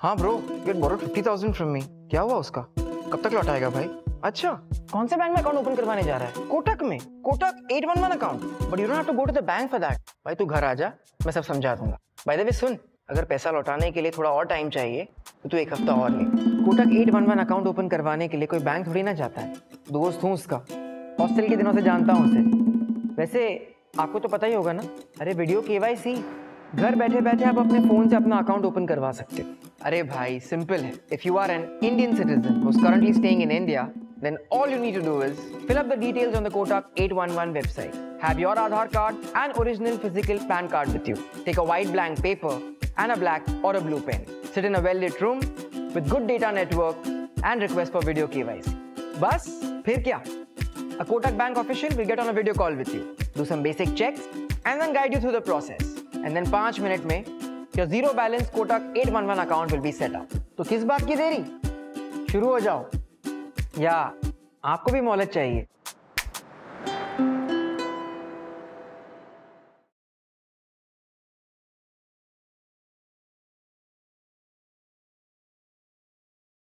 हाँ bro get borrow fifty thousand from me क्या हुआ उसका? कब तक लौटाएगा भाई? अच्छा। कौन से बैंक में अकाउंट ओपन करवाने जा रहा है? कोटक में। Kotak eight one one account but you don't have to go to the bank for that भाई तू घर आ जा मैं सब समझा दूँगा। बाय द वे सुन अगर पैसा लौटाने के लिए थोड़ा और टाइम चाहिए तो तू एक हफ़्ता और ले। Kotak eight one one account open करवाने के लिए कोई बैंक थोड़ी ना जाता है। दोस्त हूँ उसका। हॉस्टल के दिनों से जानता हूँ उसे। वैसे आपको तो पता ही होगा ना। अरे वीडियो केवाईसी घर बैठे बैठे आप अपने फ़ोन से अपना अकाउंट ओपन करवा सकते अरे भाई सिंपल है। If you are an Indian citizen currently staying in India then all you need to do is fill up the details on the Kotak 811 website have your Aadhaar card and original physical PAN card with you take a white blank paper and a black or a blue pen sit in a well lit room with good data network and request for video के बस फिर क्या A Kotak Bank official will get on a video call with you, do some basic checks, and then guide you through the process. And then पाँच minute में your zero balance Kotak eight one one account will be set up तो किस बात की देरी? शुरू हो जाओ। या आपको भी मोहलत चाहिए।